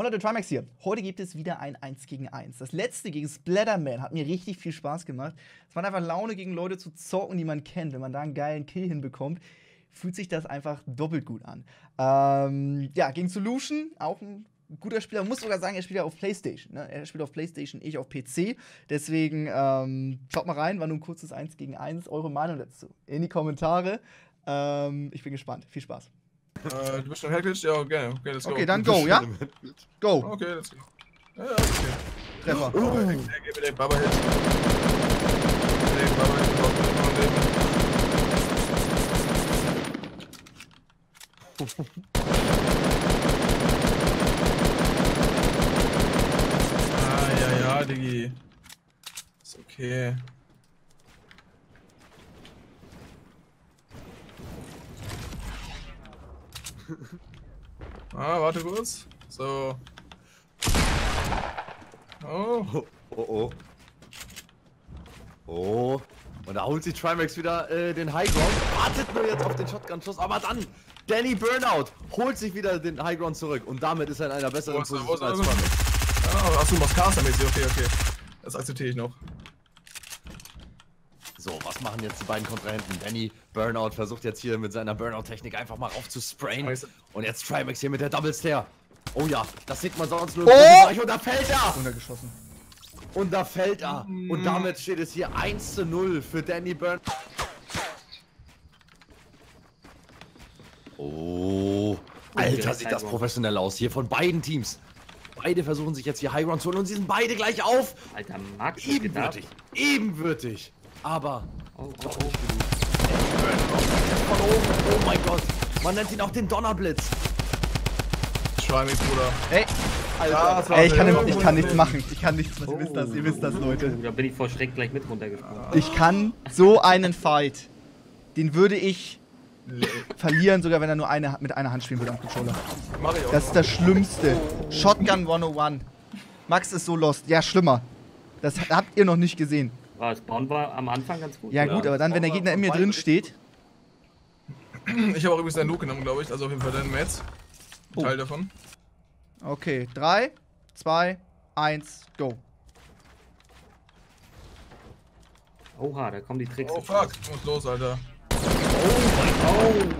100 Trimax hier. Heute gibt es wieder ein 1 gegen 1. Das letzte gegen Splatterman hat mir richtig viel Spaß gemacht. Es macht einfach Laune, gegen Leute zu zocken, die man kennt. Wenn man da einen geilen Kill hinbekommt, fühlt sich das einfach doppelt gut an. Ähm, ja, gegen Solution, auch ein guter Spieler. Muss sogar sagen, er spielt ja auf PlayStation. Ne? Er spielt auf PlayStation, ich auf PC. Deswegen ähm, schaut mal rein, war nur ein kurzes 1 gegen 1. Eure Meinung dazu in die Kommentare. Ähm, ich bin gespannt. Viel Spaß. Äh, du bist schon hergeglitscht? Ja, gerne. Okay, let's go. Okay, dann go, ja? Go. Okay, let's go. Ja, ja, okay. Treffer. Oh, der gibt mir den Baba-Hit. Den Baba-Hit braucht man noch leben. Ah, ja, ja, Diggi. Ist okay. Ah, warte kurz. So. Oh. Oh, oh, oh. Oh. Und da holt sich Trimax wieder äh, den Highground. Wartet nur jetzt auf den Shotgun-Schuss. Aber dann, Danny Burnout holt sich wieder den Highground zurück. Und damit ist er in einer besseren er? Wo Position als? Trimax. Ah, achso, du machst Caster-mäßig. Okay, okay. Das akzeptiere ich noch. So, was machen jetzt die beiden Kontrahenten? Danny Burnout versucht jetzt hier mit seiner Burnout-Technik einfach mal aufzusprayen. Scheiße. Und jetzt Trimax hier mit der Double Stare. Oh ja, das sieht man sonst nur Oh! Und da fällt er! Runtergeschossen. Und da fällt er. Und damit steht es hier 1 zu 0 für Danny Burn. Oh. Alter, sieht das professionell aus hier von beiden Teams. Beide versuchen sich jetzt hier High Ground zu holen und sie sind beide gleich auf. Alter, Max? Ebenbürtig. Ebenbürtig. Aber Oh, oh, oh. von oben, oh mein Gott. Man nennt ihn auch den Donnerblitz. Schweimig, Bruder. Ey, war ey ich, kann, ich kann nichts machen. Ich kann nichts machen. Ihr wisst das, ihr wisst das, Leute. Da bin ich vor Schreck gleich mit runtergesprungen. Ich kann so einen Fight, den würde ich verlieren, sogar wenn er nur eine, mit einer Hand spielen würde am Controller. Das ist das Schlimmste. Shotgun 101. Max ist so lost. Ja, schlimmer. Das habt ihr noch nicht gesehen. War das Bauen war am Anfang ganz gut. Ja, oder? gut, aber dann, wenn der Gegner in mir drin steht. Ich habe auch übrigens deinen Luke genommen, glaube ich. Also auf jeden Fall deinen Mats. Oh. Teil davon. Okay, 3, 2, 1, go. Oha, da kommen die Tricks. Oh fuck, ich muss los, Alter.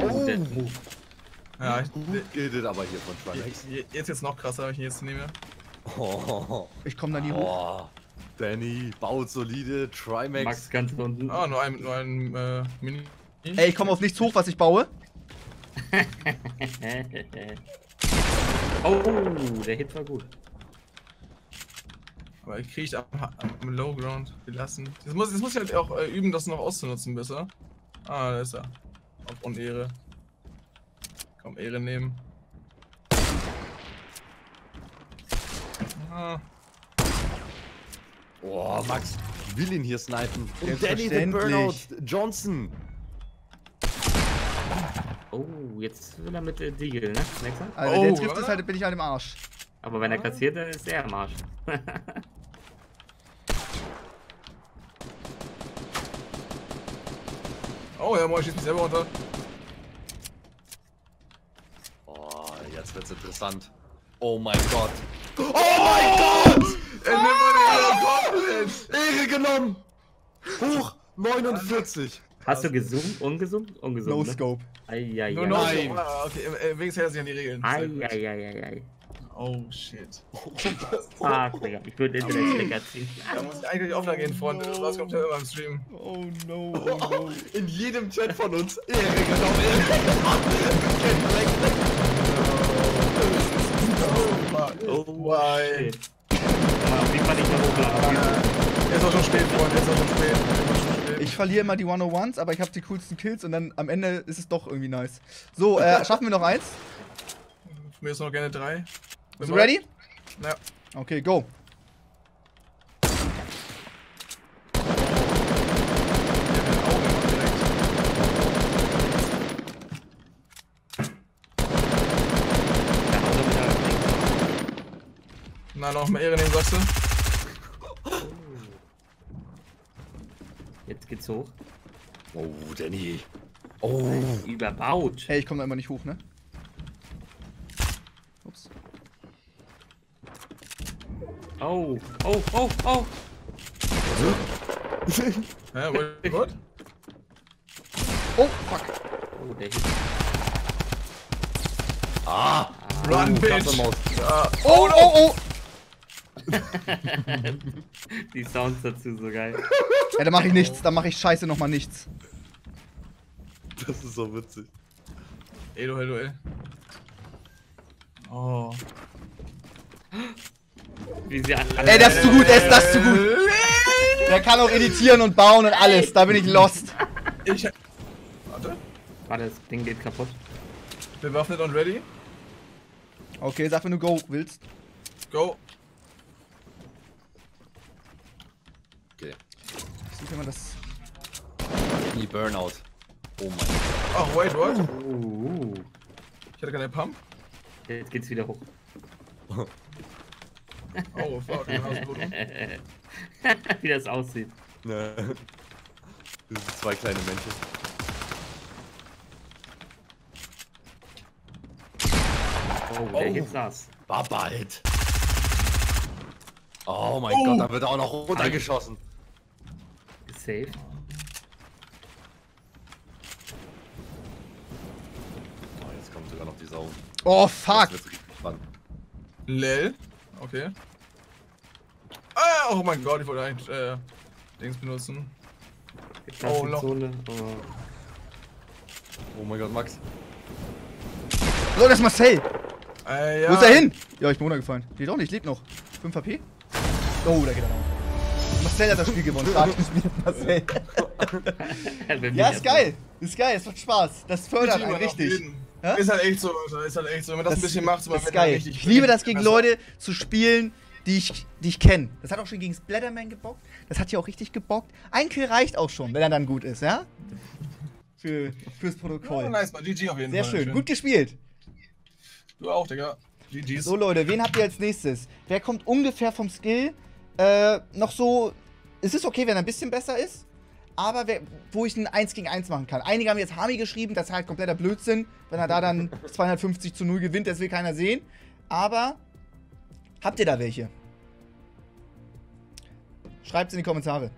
Oh, der Move. Ja, ich, gilt es aber hier von je- jetzt jetzt noch krasser, wenn ich ihn jetzt nehme. Oh, Ich komme da nie hoch. Danny baut solide. Trimax. Max ganz unten. Ah, nur ein, nur ein äh, Mini. Ey, ich komme auf nichts hoch, was ich baue. oh, der Hit war gut. Aber ich kriege am, am Low Ground gelassen. Das muss, das muss ich halt auch äh, üben, das noch auszunutzen besser. Ah, da ist er. Auf Unehre. Komm, Ehre nehmen. Ah, Oh, Max will ihn hier snipen. Und Danny the. Burnout Johnson. Oh, jetzt will er mit äh, Deagle, ne? Nexer? Also, wenn der Oh, trifft, ist oder? halt, bin ich halt im Arsch. Aber wenn er kassiert, dann ist er am Arsch. Oh ja, Moin schießt mich selber runter. Oh, jetzt wird's interessant. Oh mein Gott. Oh mein Gott! Er nimmt meine Ehre genommen! Hoch 49. Hast du gesummt, ungesummt? Ungesummt, No ne? scope. Eieiei. Nur noch. Nein. Ah, okay, wenigstens hält er sich an die Regeln. Eieiei. Oh shit. Fuck, Digga. Ich würde Internet-Stecker ziehen. Da muss ich eigentlich offline gehen, Freunde. Was kommt ja immer im Stream? Oh no, oh no. In jedem Chat von uns. Ehre genommen. Ehre genommen. Oh, Why? shit. Auf jeden Fall nicht mehr hochladen. Jetzt ist auch schon spät, Freunde. Ist auch schon spät. Schon. Ich verliere immer die 101s, aber ich habe die coolsten Kills und dann am Ende ist es doch irgendwie nice. So, äh, schaffen wir noch eins? Von mir ist noch gerne drei. Bist du ready? Ja. Okay, go. Ja, also wieder links. Na, noch mal Ehre nehmen, sagst du? Jetzt geht's hoch. Oh, Danny. Oh. Überbaut. Ey, ich komme da immer nicht hoch, ne? Ups. Oh, oh, oh, oh. Hä, what? Oh, fuck. Oh, der Hit. Ah! Run, Oh, bitch! Katzenmaus. Ja. Oh, oh, oh. Die Sounds dazu so geil. Ja, da mache ich nichts. Da mache ich scheiße nochmal nichts. Das ist so witzig. Elo, hello, ey. Oh. Wie sie. Ey, das ist zu gut, ey, ist das zu gut. Der kann auch editieren und bauen und alles. Da bin ich lost. Ich. Warte. Warte, das Ding geht kaputt. Bewaffnet und ready. Okay, sag, wenn du go willst. Go. Ich suche immer das. Die Burnout. Oh mein Gott. Oh, wait, what? Uh, Ich hatte keine Pump. jetzt geht's wieder hoch. Oh, fuck. Wie das aussieht. Ne. Das sind zwei kleine Männchen. Oh, der Oh. Hit saß. War bald. Oh mein Oh. Gott, da wird er auch noch runtergeschossen. Gesaved. Oh, jetzt kommt sogar noch die Sau. Oh, fuck. Jetzt. Lel. Okay. Ah, oh mein Gott, ich wollte eigentlich äh, Dings benutzen. Oh, Loch. Zone. Oh. Oh mein Gott, Max. So, das ist Marcel. Äh, ja. Wo ist er hin? Ja, ich bin runtergefallen. Lebt auch nicht, lebt noch. 5 HP. Oh, da geht er noch. Marcel hat das Spiel gewonnen. Stark gespielt, Marcel. Ja, ist geil. Ist geil, es macht Spaß. Das fördert einen richtig. Hä? Ist halt echt so. Ist halt echt so. Wenn man das, ein bisschen macht, so, man ist geil. richtig- Ich liebe das gegen besser. Leute zu spielen, die ich, die ich kenne. Das hat auch schon gegen Splatterman gebockt. Das hat hier auch richtig gebockt. Ein Kill reicht auch schon, wenn er dann gut ist, ja? Für, fürs Oh, Protokoll. nice, man. GG auf jeden Sehr Fall. schön. Gut gespielt. Du auch, Digga. GG's. So, Leute, wen habt ihr als nächstes? Wer kommt ungefähr vom Skill äh, noch so. Es ist okay, wenn er ein bisschen besser ist, aber wer, wo ich ein 1 gegen 1 machen kann. Einige haben jetzt Hami geschrieben, das ist halt kompletter Blödsinn, wenn er da dann 250 zu 0 gewinnt, das will keiner sehen. Aber habt ihr da welche? Schreibt in die Kommentare.